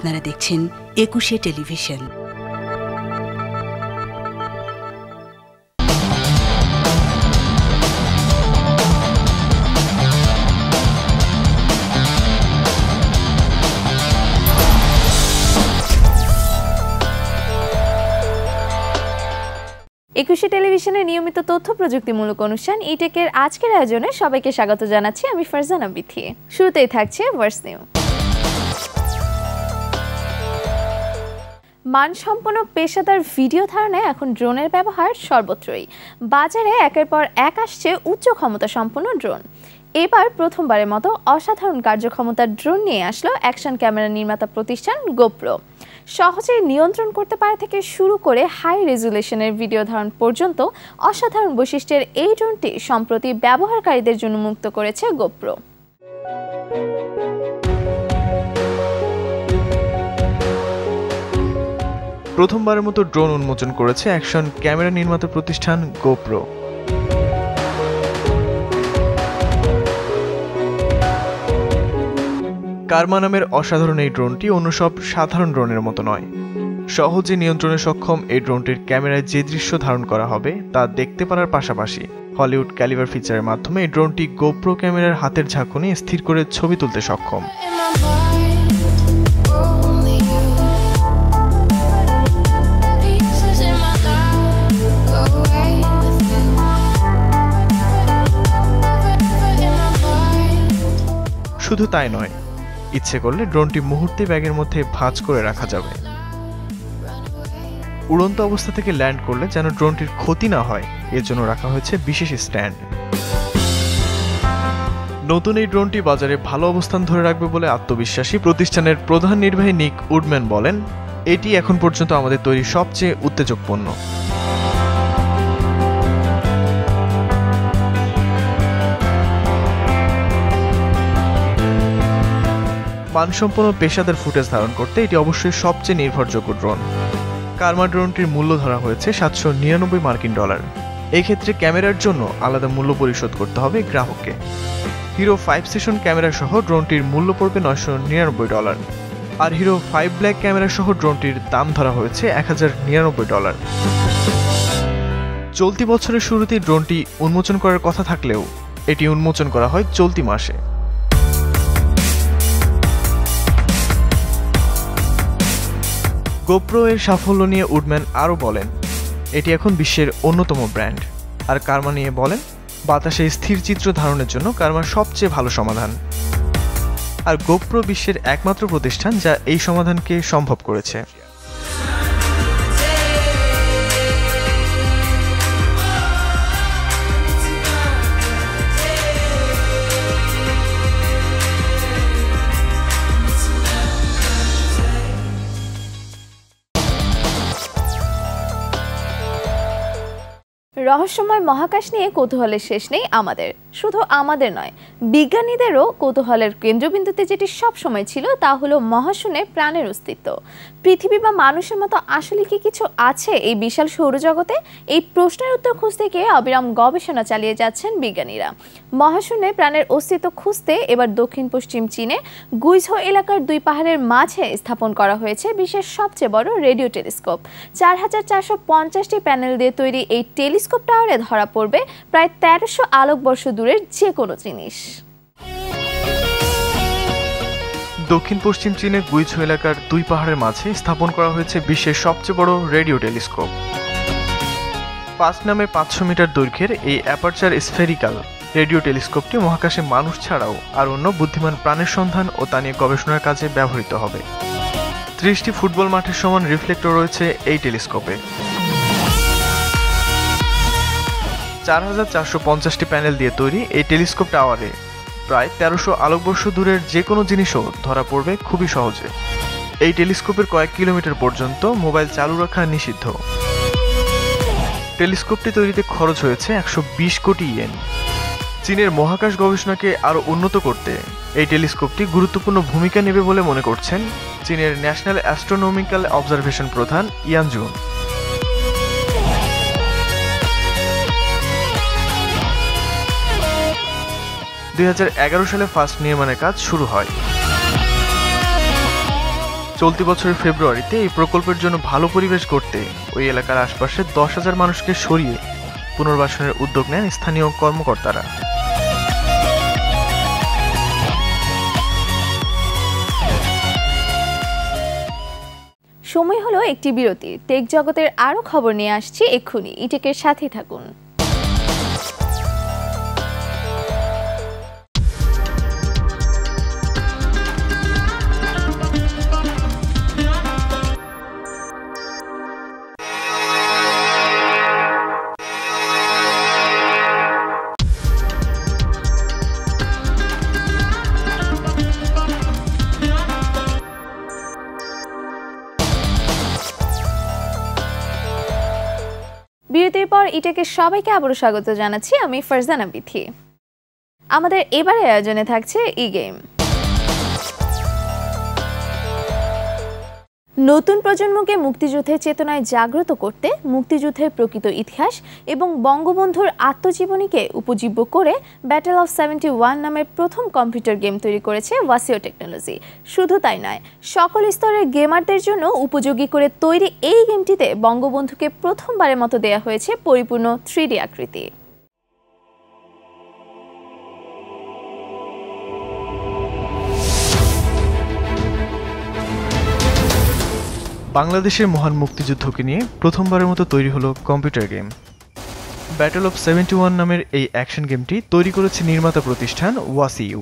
আপনারা দেখছেন একুশে টেলিভিশন। একুশে টেলিভিশনের নিয়মিত তথ্য প্রযুক্তিমূলক অনুষ্ঠান ইটেকের আজকের আয়োজনে সবাইকে স্বাগত জানাচ্ছি আমি ফারজানা বিথি। শুরুতেই থাকছে ভার্স নিউ মানসম্পন্ন পেশাদার ভিডিও ধারণায় এখন ড্রোনের ব্যবহার সর্বত্রই। বাজারে একের পর এক আসছে উচ্চ ক্ষমতা সম্পন্ন ড্রোন। এবার প্রথমবারের মতো অসাধারণ কার্যক্ষমতার ড্রোন নিয়ে আসলো অ্যাকশন ক্যামেরা নির্মাতা প্রতিষ্ঠান গোপ্রো। সহজে নিয়ন্ত্রণ করতে পারা থেকে শুরু করে হাই রেজুলেশনের ভিডিও ধারণ পর্যন্ত অসাধারণ বৈশিষ্ট্যের এই ড্রোনটি সম্প্রতি ব্যবহারকারীদের জন্য মুক্ত করেছে গোপ্রো। প্রথমবারের মতো ড্রোন উন্মোচন করেছে অ্যাকশন ক্যামেরা নির্মাতা প্রতিষ্ঠান গোপ্রো কার্মা নামের অসাধারণ এই ড্রোনটি অন্য সব সাধারণ ড্রোনের মতো নয়। সহজে নিয়ন্ত্রণে সক্ষম এই ড্রোনটির ক্যামেরায় যে দৃশ্য ধারণ করা হবে, তা দেখতে পারার পাশাপাশি হলিউড ক্যালিভার ফিচারের মাধ্যমে এই ড্রোনটি গোপ্রো ক্যামেরার হাতের ঝাঁকুনি স্থির করে ছবি তুলতে সক্ষম। শুধু তাই নয়, ইচ্ছে করলে ড্রোনটি মুহূর্তে ব্যাগের মধ্যে ভাঁজ করে রাখা যাবে। উড়ন্ত অবস্থা থেকে ল্যান্ড করলে যেন ড্রোনটির ক্ষতি না হয়, এর জন্য রাখা হয়েছে বিশেষ স্ট্যান্ড। নতুন এই ড্রোনটি বাজারে ভালো অবস্থান ধরে রাখবে বলে আত্মবিশ্বাসী প্রতিষ্ঠানের প্রধান নির্বাহী নিক উডম্যান বলেন, এটি এখন পর্যন্ত আমাদের তৈরি সবচেয়ে উত্তেজক পণ্য মানসম্পন্ন পেশাদার ফুটেজ ধারণ করতে এটি অবশ্যই সবচেয়ে নির্ভরযোগ্য ড্রোন। কার্মা ড্রোনটির মূল্য ধরা হয়েছে সাতশো নিরানব্বই মার্কিন ডলার। এই ক্ষেত্রে ক্যামেরার জন্য আলাদা মূল্য পরিশোধ করতে হবে গ্রাহককে। হিরো ফাইভ সেশন ক্যামেরা সহ ড্রোনটির মূল্য পড়বে নয়শো নিরানব্বই ডলার। আর হিরো ফাইভ ব্ল্যাক ক্যামেরা সহ ড্রোনটির দাম ধরা হয়েছে এক হাজার নিরানব্বই ডলার। চলতি বছরের শুরুতে ড্রোনটি উন্মোচন করার কথা থাকলেও এটি উন্মোচন করা হয় চলতি মাসে। গোপ্রো এর সাফল্য নিয়ে উডম্যান আরও বলেন, এটি এখন বিশ্বের অন্যতম ব্র্যান্ড। আর কার্মা নিয়ে বলেন, বাতাসে স্থির চিত্র ধারণের জন্য কার্মার সবচেয়ে ভালো সমাধান। আর গোপ্রো বিশ্বের একমাত্র প্রতিষ্ঠান যা এই সমাধানকে সম্ভব করেছে। রহস্যময় মহাকাশ নিয়ে কৌতূহলের শেষ নেই আমাদের। শুধু আমাদের নয়, বিজ্ঞানীদেরও কৌতূহলের কেন্দ্রবিন্দুতে যেটি সব সময় ছিল তা হলো মহাশূন্যে প্রাণের অস্তিত্ব। পৃথিবী বা মানুষের মতো আসলে কি কিছু আছে এই বিশাল সৌরজগতে? এই প্রশ্নের উত্তর খুঁজতে গিয়ে অবিরাম গবেষণা চালিয়ে যাচ্ছেন বিজ্ঞানীরা। মহাশূন্যে প্রাণের অস্তিত্ব খুঁজতে এবার দক্ষিণ, পশ্চিম চীনে গুইঝো এলাকার দুই পাহাড়ের মাঝে স্থাপন করা হয়েছে বিশ্বের সবচেয়ে বড় রেডিও টেলিস্কোপ। চার হাজার চারশো পঞ্চাশটি প্যানেল দিয়ে তৈরি এই টেলিস্কোপ টাওয়ারে ধরা পড়বে প্রায় তেরোশো আলোকবর্ষ দূরের যে কোনো জিনিস। দক্ষিণ পশ্চিম চীনের গুইঝো এলাকার দুই পাহাড়ের মাঝে স্থাপন করা হয়েছে বিশ্বের সবচেয়ে বড় রেডিও টেলিস্কোপ। পাঁচ নামে পাঁচশো মিটার দৈর্ঘ্যের এই অ্যাপারচার স্ফেরিক্যাল রেডিও টেলিস্কোপটি মহাকাশে মানুষ ছাড়াও আর অন্য বুদ্ধিমান প্রাণের সন্ধান ও তা নিয়ে গবেষণার কাজে ব্যবহৃত হবে। ত্রিশটি ফুটবল মাঠের সমান রিফ্লেক্টর রয়েছে এই টেলিস্কোপে। চার হাজার চারশো পঞ্চাশটি প্যানেল দিয়ে তৈরি এই টেলিস্কোপ টাওয়ারে। প্রায় তেরোশো আলোকবর্ষ দূরের যে কোনো জিনিসও ধরা পড়বে খুবই সহজে। এই টেলিস্কোপের কয়েক কিলোমিটার পর্যন্ত মোবাইল চালু রাখা নিষিদ্ধ। টেলিস্কোপটি তৈরিতে খরচ হয়েছে একশো বিশ কোটি ইয়েন। চীনের মহাকাশ গবেষণাকে আরও উন্নত করতে এই টেলিস্কোপটি গুরুত্বপূর্ণ ভূমিকা নেবে বলে মনে করছেন চীনের ন্যাশনাল অ্যাস্ট্রোনমিক্যাল অবজারভেশন প্রধান ইয়ানজুন দুই হাজার এগারো সালে ফার্স্ট নির্মাণের কাজ শুরু হয়। চলতি বছরের ফেব্রুয়ারিতে এই প্রকল্পের জন্য ভালো পরিবেশ করতে ওই এলাকার আশপাশে দশ হাজার মানুষকে সরিয়ে পুনর্বাসনের উদ্যোগ নেন স্থানীয় কর্মকর্তারা। সময় হলো একটি বিরতি। টেক জগতের আরও খবর নিয়ে আসছি এক্ষুনি। ইটেকের সাথে থাকুন। ইটেকে সবাইকে আবারও স্বাগত জানাচ্ছি আমি ফারজানা বিথি। আমাদের এবারে আয়োজনে থাকছে ই গেম নতুন প্রজন্মকে মুক্তিযুদ্ধের চেতনায় জাগ্রত করতে মুক্তিযুদ্ধের প্রকৃত ইতিহাস এবং বঙ্গবন্ধুর আত্মজীবনীকে উপজীব্য করে ব্যাটেল অফ সেভেন্টি ওয়ান নামের প্রথম কম্পিউটার গেম তৈরি করেছে ওয়াসিও টেকনোলজি শুধু তাই নয়, সকল স্তরের গেমারদের জন্য উপযোগী করে তৈরি এই গেমটিতে বঙ্গবন্ধুকে প্রথমবারের মতো দেয়া হয়েছে পরিপূর্ণ থ্রি আকৃতি। বাংলাদেশের মহান মুক্তিযুদ্ধকে নিয়ে প্রথমবারের মতো তৈরি হলো computer game. Battle of seventy one নামের এই অ্যাকশন গেমটি তৈরি করেছে নির্মাতা প্রতিষ্ঠান ওয়াসিইউ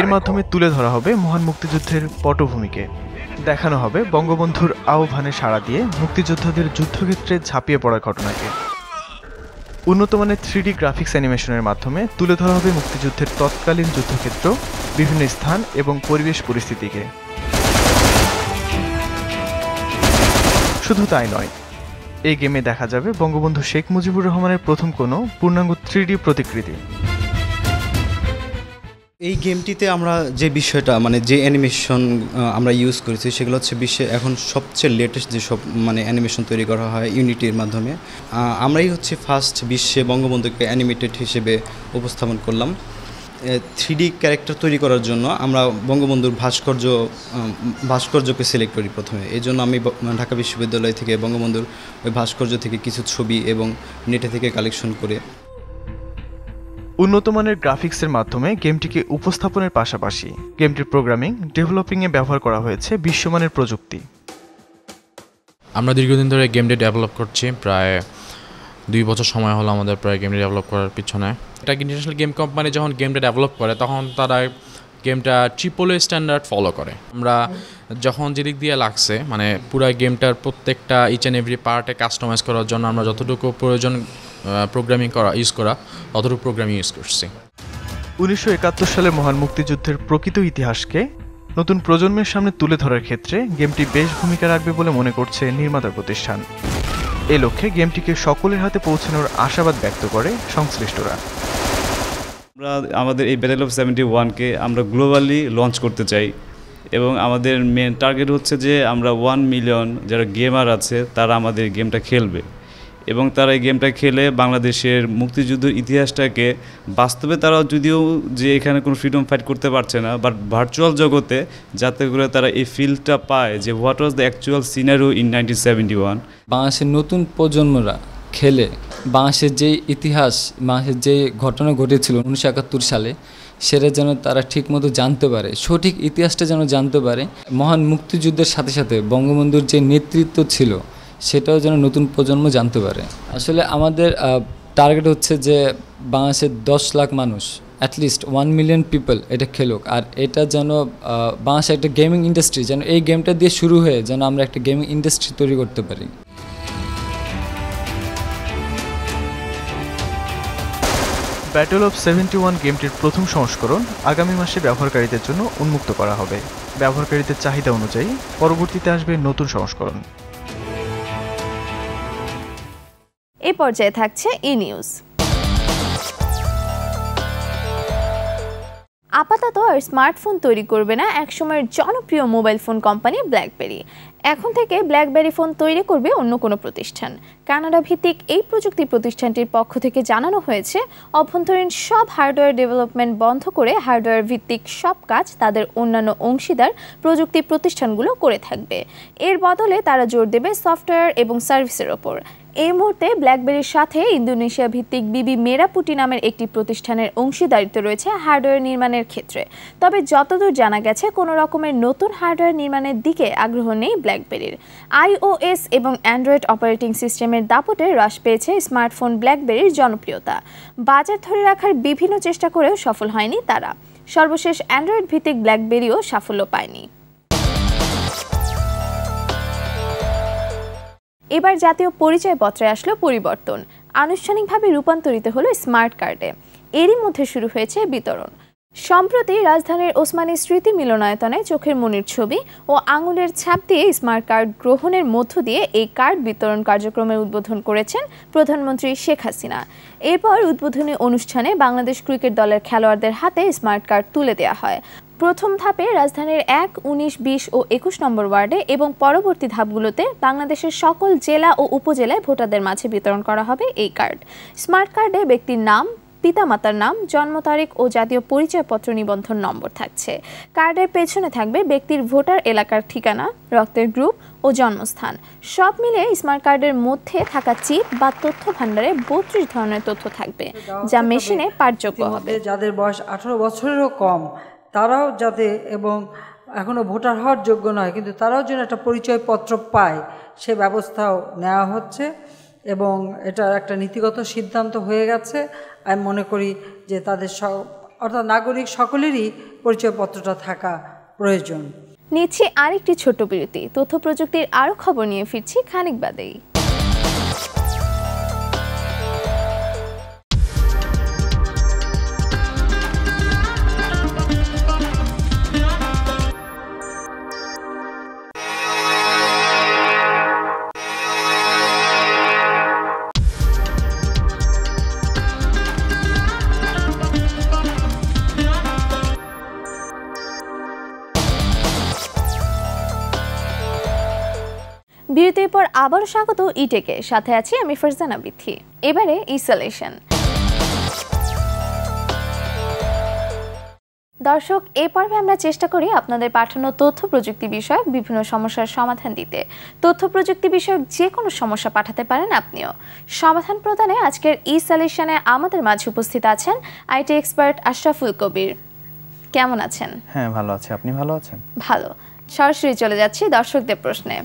এর মাধ্যমে তুলে ধরা হবে মহান মুক্তিযুদ্ধের পটভূমিকে। দেখানো হবে বঙ্গবন্ধুর আহ্বানে সাড়া দিয়ে মুক্তিযোদ্ধাদের যুদ্ধক্ষেত্রে ঝাঁপিয়ে পড়ার ঘটনাকে। উন্নত মানের থ্রিডি গ্রাফিক্স অ্যানিমেশনের মাধ্যমে তুলে ধরা হবে মুক্তিযুদ্ধের তৎকালীন যুদ্ধক্ষেত্র, বিভিন্ন স্থান এবং পরিবেশ পরিস্থিতিকে। শুধু তাই নয়, এই গেমে দেখা যাবে বঙ্গবন্ধু শেখ মুজিবুর রহমানের প্রথম কোনো পূর্ণাঙ্গ থ্রিডি প্রতিকৃতি। এই গেমটিতে আমরা যে বিষয়টা মানে যে অ্যানিমেশন আমরা ইউজ করেছি, সেগুলো হচ্ছে বিশ্বে এখন সবচেয়ে লেটেস্ট যেসব মানে অ্যানিমেশন তৈরি করা হয় ইউনিটির মাধ্যমে। আমরাই হচ্ছে ফার্স্ট বিশ্বে বঙ্গবন্ধুকে অ্যানিমেটেড হিসেবে উপস্থাপন করলাম। থ্রিডি ক্যারেক্টার তৈরি করার জন্য আমরা বঙ্গবন্ধুর ভাস্কর্য ভাস্কর্যকে সিলেক্ট করি প্রথমে। এই জন্য আমি ঢাকা বিশ্ববিদ্যালয় থেকে বঙ্গবন্ধুর ওই ভাস্কর্য থেকে কিছু ছবি এবং নেটে থেকে কালেকশন করে উন্নত মানের গ্রাফিক্সের মাধ্যমে গেমটিকে উপস্থাপনের পাশাপাশি গেমটির প্রোগ্রামিং, ডেভেলপিংয়ে ব্যবহার করা হয়েছে বিশ্বমানের প্রযুক্তি। আমরা দীর্ঘদিন ধরে গেমটি ডেভেলপ করছি, প্রায় দুই বছর সময় হলো আমাদের প্রায় গেমটি ডেভেলপ করার পিছনে। একটা ইন্টারন্যাশনাল গেম কোম্পানি যখন গেমটা ডেভেলপ করে, তখন তারা গেমটা ট্রিপল স্ট্যান্ডার্ড ফলো করে। আমরা যখন যেদিক দিয়ে লাগছে মানে পুরো গেমটার প্রত্যেকটা ইচ অ্যান্ড এভরি পার্টে কাস্টমাইজ করার জন্য আমরা যতটুকু প্রয়োজন প্রোগ্রামিং করা ইউজ করা ততটুকু প্রোগ্রামিং ইউজ করছি। উনিশশো একাত্তর সালে মহান মুক্তিযুদ্ধের প্রকৃত ইতিহাসকে নতুন প্রজন্মের সামনে তুলে ধরার ক্ষেত্রে গেমটি বেশ ভূমিকা রাখবে বলে মনে করছে নির্মাতা প্রতিষ্ঠান। এ লক্ষ্যে গেমটিকে সকলের হাতে পৌঁছানোর আশাবাদ ব্যক্ত করে সংশ্লিষ্টরা। আমরা আমাদের এই ব্যাটেল অফ সেভেন্টি ওয়ানকে আমরা গ্লোবালি লঞ্চ করতে চাই এবং আমাদের মেন টার্গেট হচ্ছে যে আমরা ওয়ান মিলিয়ন যারা গেমার আছে তারা আমাদের গেমটা খেলবে। এবং তারা এই গেমটা খেলে বাংলাদেশের মুক্তিযুদ্ধের ইতিহাসটাকে বাস্তবে তারা যদিও যে এখানে কোনো ফ্রিডম ফাইট করতে পারছে না বাট ভার্চুয়াল জগতে যাতে করে তারা এই ফিলটা পায় যে what was the actual scenario in nineteen seventy one বাংলাদেশের নতুন প্রজন্মরা খেলে বাংলাদেশের যে ইতিহাস, বাংলাদেশের যে ঘটনা ঘটেছিল উনিশশো একাত্তর সালে, সেটা যেন তারা ঠিকমতো জানতে পারে, সঠিক ইতিহাসটা যেন জানতে পারে। মহান মুক্তিযুদ্ধের সাথে সাথে বঙ্গবন্ধুর যে নেতৃত্ব ছিল সেটাও যেন নতুন প্রজন্ম জানতে পারে। আসলে আমাদের টার্গেট হচ্ছে যে বাংলাদেশের দশ লাখ মানুষ অ্যাটলিস্ট ওয়ান মিলিয়ন পিপল এটা খেলুক। আর এটা যেন বাংলাদেশের একটা গেমিং ইন্ডাস্ট্রি যেন এই গেমটা দিয়ে শুরু হয়ে যেন আমরা একটা গেমিং ইন্ডাস্ট্রি তৈরি করতে পারি। ব্যাটল অফ সেভেন্টি ওয়ান গেমটির প্রথম সংস্করণ আগামী মাসে ব্যবহারকারীদের জন্য উন্মুক্ত করা হবে। ব্যবহারকারীদের চাহিদা অনুযায়ী পরবর্তীতে আসবে নতুন সংস্করণ। এ পর্যায়ে থাকছে ই নিউজ। আপাতত আর স্মার্টফোন তৈরি করবে না একসময়ের জনপ্রিয় মোবাইল ফোন কোম্পানি ব্ল্যাকবেরি। এখন থেকে ব্ল্যাকবেরি ফোন তৈরি করবে অন্য কোনো প্রতিষ্ঠান। কানাডা ভিত্তিক এই প্রযুক্তি প্রতিষ্ঠানটির পক্ষ থেকে জানানো হয়েছে, অভ্যন্তরীণ সব হার্ডওয়্যার ডেভেলপমেন্ট বন্ধ করে হার্ডওয়্যার ভিত্তিক সব কাজ তাদের অন্যান্য অংশীদার প্রযুক্তি প্রতিষ্ঠানগুলো করে থাকবে। এর বদলে তারা জোর দেবে সফটওয়্যার এবং সার্ভিসের ওপর। এই মুহূর্তে ব্ল্যাকবেরির সাথে ইন্দোনেশিয়া ভিত্তিক বিবি মেরাপুটি নামের একটি প্রতিষ্ঠানের অংশীদারিত্ব রয়েছে হার্ডওয়্যার নির্মাণের ক্ষেত্রে। তবে যতদূর জানা গেছে, কোনো রকমের নতুন হার্ডওয়্যার নির্মাণের দিকে আগ্রহ নেই ব্ল্যাকবেরির আইওএস এবং অ্যান্ড্রয়েড অপারেটিং সিস্টেমের দাপটে হ্রাস পেয়েছে স্মার্টফোন ব্ল্যাকবেরির জনপ্রিয়তা। বাজার ধরে রাখার বিভিন্ন চেষ্টা করেও সফল হয়নি তারা। সর্বশেষ অ্যান্ড্রয়েড ভিত্তিক ব্ল্যাকবেরিও সাফল্য পায়নি। এবার জাতীয় পরিচয়পত্রে আসলো পরিবর্তন। আনুষ্ঠানিকভাবে রূপান্তরিত হলো স্মার্ট কার্ডে। এরই মধ্যে শুরু হয়েছে বিতরণ। সম্প্রতি রাজধানীর ওসমানী স্মৃতি মিলনায়তনে চোখের মনির ছবি ও আঙুলের ছাপ দিয়ে স্মার্ট কার্ড গ্রহণের মধ্য দিয়ে এই কার্ড বিতরণ কার্যক্রমের উদ্বোধন করেছেন প্রধানমন্ত্রী শেখ হাসিনা। এরপর উদ্বোধনী অনুষ্ঠানে বাংলাদেশ ক্রিকেট দলের খেলোয়াড়দের হাতে স্মার্ট কার্ড তুলে দেওয়া হয়। প্রথম ধাপে রাজধানীর এক উনিশ বিশ ও একুশ নম্বর ওয়ার্ডে এবং পরবর্তী ধাপগুলোতে বাংলাদেশের সকল জেলা ও উপজেলায় ভোটারদের মাঝে বিতরণ করা হবে এই কার্ড। স্মার্ট কার্ডে ব্যক্তির নাম পিতামাতার নাম জন্ম তারিখ ও জাতীয় পরিচয়পত্র নিবন্ধন নম্বর থাকছে। কার্ডের পেছনে থাকবে ব্যক্তির ভোটার এলাকার ঠিকানা রক্তের গ্রুপ ও জন্মস্থান। সব মিলে স্মার্ট কার্ডের মধ্যে থাকা চিপ বা তথ্য ভাণ্ডারে বত্রিশ ধরনের তথ্য থাকবে যা মেশিনে পাঠযোগ্য হবে। যাদের বয়স আঠারো বছরেরও কম তারাও যাতে এবং এখনও ভোটার হওয়ার যোগ্য নয়, কিন্তু তারাও যেন একটা পরিচয়পত্র পায়, সে ব্যবস্থাও নেওয়া হচ্ছে এবং এটা একটা নীতিগত সিদ্ধান্ত হয়ে গেছে। আমি মনে করি যে তাদের অর্থাৎ নাগরিক সকলেরই পরিচয়পত্রটা থাকা প্রয়োজন। নিচ্ছি আরেকটি ছোট্ট বিরতি। তথ্য প্রযুক্তির আরও খবর নিয়ে ফিরছি খানিক বাদেই। বিরতির পর আবারও স্বাগত ইটেকে সাথে আছি আমি ফারজানা বিথি। এবারে ইসলেশন দর্শক এই পর্বে আমরা চেষ্টা করি আপনাদের পাঠানো তথ্য প্রযুক্তি বিষয়ক বিভিন্ন সমস্যার সমাধান দিতে। তথ্য প্রযুক্তি বিষয়ক যে কোনো সমস্যা পাঠাতে পারেন আপনিও। সমাধান প্রদানে আজকের ই সলিউশনে আমাদের মাঝে উপস্থিত আছেন আইটি এক্সপার্ট আশরাফুল কবির। কেমন আছেন? হ্যাঁ ভালো আছি। আপনি ভালো আছেন? ভালো। সরাসরি চলে যাচ্ছি দর্শকদের প্রশ্নে।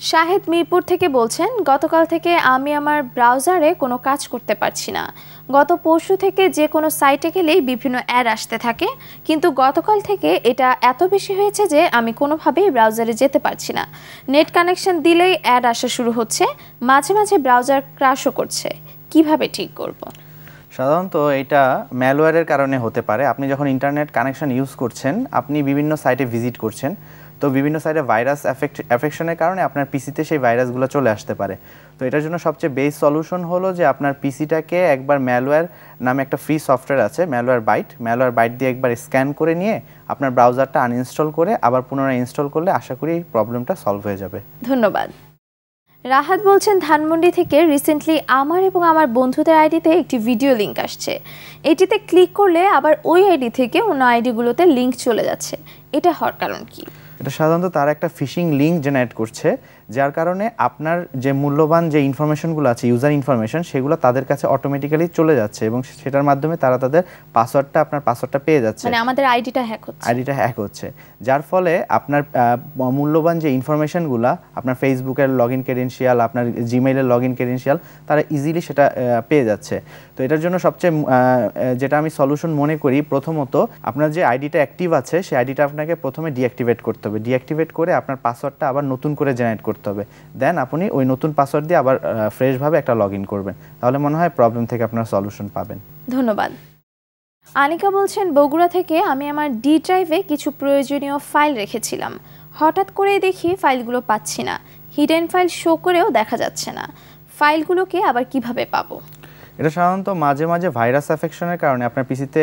শাহেদ মিরপুর থেকে বলছেন, গতকাল থেকে আমি আমার ব্রাউজারে কোনো কাজ করতে পারছি না। গত পরশু থেকে যে কোনো সাইটে গেলেই বিভিন্ন অ্যাড আসতে থাকে। কিন্তু গতকাল থেকে এটা এত বেশি হয়েছে যে আমি কোনোভাবেই ব্রাউজারে যেতে পারছি না। নেট কানেকশন দিলেই অ্যাড আসা শুরু হচ্ছে। মাঝে মাঝে ব্রাউজার ক্রাশও করছে। কীভাবে ঠিক করব। সাধারণত এটা ম্যালওয়্যারের কারণে হতে পারে। আপনি যখন ইন্টারনেট কানেকশন ইউজ করছেন, আপনি বিভিন্ন সাইটে ভিজিট করছেন তো বিভিন্ন সাইডে ভাইরাস এফেক্ট এফেকশনের কারণে আপনার পিসিতে সেই ভাইরাসগুলো চলে আসতে পারে। তো এটার জন্য সবচেয়ে বেস সলিউশন হলো যে আপনার পিসিটাকে একবার ম্যালওয়্যার নামে একটা ফ্রি সফটওয়্যার আছে ম্যালওয়্যার বাইট ম্যালওয়্যার বাইট দিয়ে একবার স্ক্যান করে নিয়ে আপনার ব্রাউজারটা আনইনস্টল করে আবার পুনরায় ইনস্টল করলে আশা করি এই প্রবলেমটা সলভ হয়ে যাবে। ধন্যবাদ। রাহাত বলছেন, ধানমন্ডি থেকে রিসেন্টলি আমার এবং আমার বন্ধুদের আইডিতে একটি ভিডিও লিংক আসছে। এটিতে ক্লিক করলে আবার ওই আইডি থেকে অন্য আইডিগুলোতে লিংক চলে যাচ্ছে। এটা হওয়ার কারণ কি? এটা সাধারণত তারা একটা ফিশিং লিঙ্ক জেনারেট করছে। যার কারণে আপনার যে মূল্যবান যে ইনফরমেশনগুলো আছে ইউজার ইনফরমেশন সেগুলো তাদের কাছে অটোমেটিক্যালি চলে যাচ্ছে এবং সেটার মাধ্যমে তারা তাদের পাসওয়ার্ডটা আপনার পাসওয়ার্ডটা পেয়ে যাচ্ছে। মানে আমাদের আইডিটা হ্যাক হচ্ছে। আইডিটা হ্যাক হচ্ছে। যার ফলে আপনার মূল্যবান যে ইনফরমেশনগুলো আপনার ফেসবুকের লগ ইন ক্রেডেন্সিয়াল আপনার জিমেইলের লগ ইন ক্রেডেন্সিয়াল তারা ইজিলি সেটা পেয়ে যাচ্ছে। তো এটার জন্য সবচেয়ে যেটা আমি সলিউশন মনে করি প্রথমত আপনার যে আইডিটা অ্যাক্টিভ আছে সেই আইডিটা আপনাকে প্রথমে ডিঅ্যাক্টিভেট করতে হবে। ডিঅ্যাক্টিভেট করে আপনার পাসওয়ার্ডটা আবার নতুন করে জেনারেট করতে হবে। দেন আপনি ওই নতুন পাসওয়ার্ড দিয়ে আবার ফ্রেশভাবে একটা লগ করবেন। তাহলে মনে হয় প্রবলেম থেকে আপনারা সলিউশন পাবেন। ধন্যবাদ। আনিকা বলছেন বগুড়া থেকে আমি আমার ডি ড্রাইভে কিছু প্রয়োজনীয় ফাইল রেখেছিলাম। হঠাৎ করে দেখি ফাইলগুলো পাচ্ছি না। হিডেন ফাইল শো করেও দেখা যাচ্ছে না। ফাইলগুলোকে আবার কীভাবে পাবো? এটা সাধারণত মাঝে মাঝে ভাইরাস অ্যাফেকশনের কারণে আপনার পিসিতে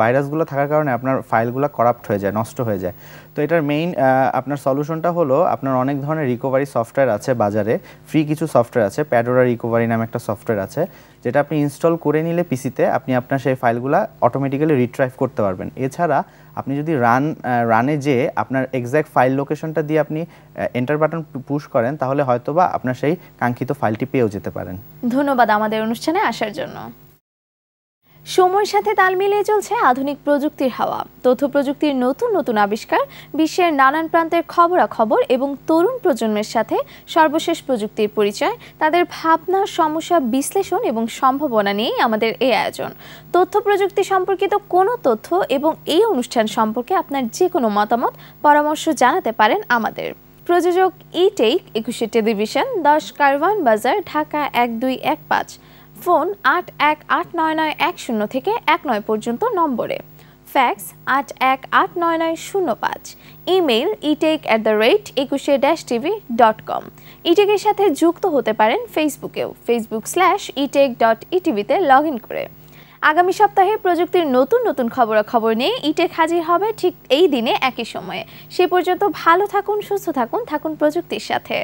ভাইরাসগুলো থাকার কারণে আপনার ফাইলগুলো করাপ্ট হয়ে যায় নষ্ট হয়ে যায়। তো এটার মেইন আপনার সলিউশনটা হলো আপনার অনেক ধরনের রিকভারি সফটওয়্যার আছে বাজারে। ফ্রি কিছু সফটওয়্যার আছে প্যাডোরা রিকভারি নামে একটা সফটওয়্যার আছে, যেটা আপনি ইনস্টল করে নিলে পিসিতে আপনি আপনার সেই ফাইলগুলো অটোমেটিক্যালি রিট্রাইভ করতে পারবেন। এছাড়া আপনি যদি রান রানে যে আপনার এক্স্যাক্ট ফাইল লোকেশনটা দিয়ে আপনি এন্টার বাটন পুশ করেন, তাহলে হয়তোবা আপনার সেই কাঙ্ক্ষিত ফাইলটি পেয়েও যেতে পারেন। ধন্যবাদ আমাদের অনুষ্ঠানে আসার জন্য। সময়ের সাথে তাল মিলিয়ে চলছে আধুনিক প্রযুক্তির হাওয়া। তথ্য প্রযুক্তির নতুন নতুন আবিষ্কার, বিশ্বের নানান প্রান্তের খবরাখবর এবং তরুণ প্রজন্মের সাথে সর্বশেষ প্রযুক্তির পরিচয়, তাদের ভাবনা, সমস্যা বিশ্লেষণ এবং সম্ভাবনা নিয়েই আমাদের এই আয়োজন। তথ্য প্রযুক্তি সম্পর্কিত কোনো তথ্য এবং এই অনুষ্ঠান সম্পর্কে আপনার যে কোনো মতামত, পরামর্শ জানাতে পারেন আমাদের। প্রযোজক ই টেক একুশে টেলিভিশন, দশ কারওয়ান বাজার, ঢাকা এক দুই এক পাঁচ। ফোন আট এক আট নয় নয় এক শূন্য থেকে এক নয় পর্যন্ত নম্বরে। ফ্যাক্স আট এক আট নয় নয় শূন্য পাঁচ। Email etech at the rate Ekushey dash TV dot com ইটেকের সাথে যুক্ত হতে পারেন ফেসবুকেও ফেসবুক স্ল্যাশ ইটেক ডট ইটিভিতে লগ ইন করে। আগামী সপ্তাহে প্রযুক্তির নতুন নতুন খবরাখবর নিয়ে ইটেক হাজির হবে ঠিক এই দিনে একই সময়ে। সে পর্যন্ত ভালো থাকুন, সুস্থ থাকুন থাকুন প্রযুক্তির সাথে।